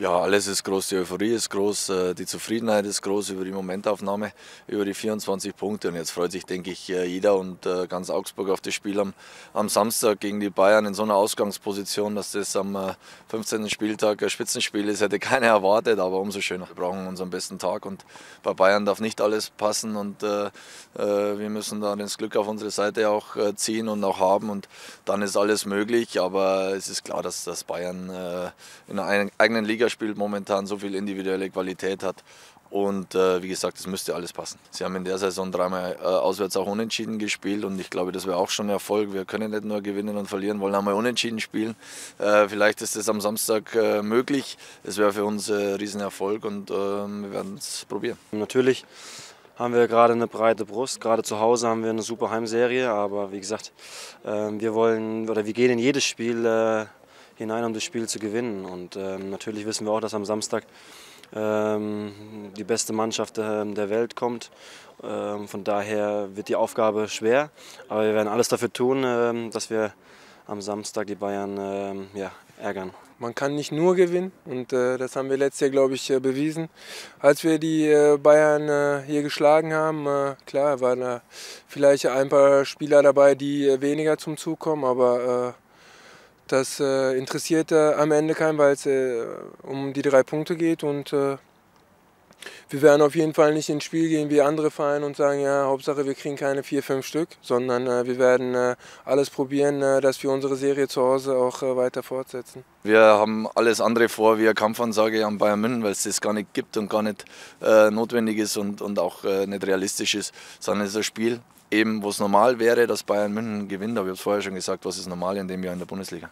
Ja, alles ist groß, die Euphorie ist groß, äh, die Zufriedenheit ist groß über die Momentaufnahme, über die 24 Punkte. Und jetzt freut sich, denke ich, äh, jeder und äh, ganz Augsburg auf das Spiel am, am Samstag gegen die Bayern in so einer Ausgangsposition, dass das am 15. Spieltag ein Spitzenspiel ist, hätte keiner erwartet, aber umso schöner. Wir brauchen unseren besten Tag und bei Bayern darf nicht alles passen und äh, wir müssen da das Glück auf unsere Seite auch ziehen und auch haben und dann ist alles möglich. Aber es ist klar, dass das Bayern äh, in einer eigenen Liga spielt, momentan so viel individuelle Qualität hat. Und äh, wie gesagt, es müsste alles passen. Sie haben in der Saison dreimal äh, auswärts auch unentschieden gespielt und ich glaube, das wäre auch schon ein Erfolg. Wir können nicht nur gewinnen und verlieren, wollen einmal unentschieden spielen. Äh, vielleicht ist das am Samstag äh, möglich. Es wäre für uns ein Riesenerfolg und ähm, wir werden es probieren. Natürlich haben wir gerade eine breite Brust. Gerade zu Hause haben wir eine super Heimserie, aber wie gesagt, ähm, wir wollen oder wir gehen in jedes Spiel äh, hinein, um das Spiel zu gewinnen. Und ähm, natürlich wissen wir auch, dass am Samstag ähm, die beste Mannschaft ähm, der Welt kommt. Ähm, von daher wird die Aufgabe schwer, aber wir werden alles dafür tun, ähm, dass wir am Samstag die Bayern ähm, ja, ärgern. Man kann nicht nur gewinnen und äh, das haben wir letztes Jahr, glaube ich, äh, bewiesen. Als wir die äh, Bayern äh, hier geschlagen haben, äh, klar, waren vielleicht ein paar Spieler dabei, die äh, weniger zum Zug kommen, aber das äh, interessiert äh, am Ende keinen, weil es äh, um die drei Punkte geht. Und äh, wir werden auf jeden Fall nicht ins Spiel gehen wie andere Vereine und sagen, ja, Hauptsache wir kriegen keine vier, fünf Stück, sondern äh, wir werden äh, alles probieren, dass wir unsere Serie zu Hause auch weiter fortsetzen. Wir haben alles andere vor wie eine Kampfansage an Bayern München, weil es das gar nicht gibt und gar nicht notwendig ist und, und auch nicht realistisch ist, sondern es ist ein Spiel, eben, wo es normal wäre, dass Bayern München gewinnt. Aber ich habe es vorher schon gesagt, was ist normal in dem Jahr in der Bundesliga.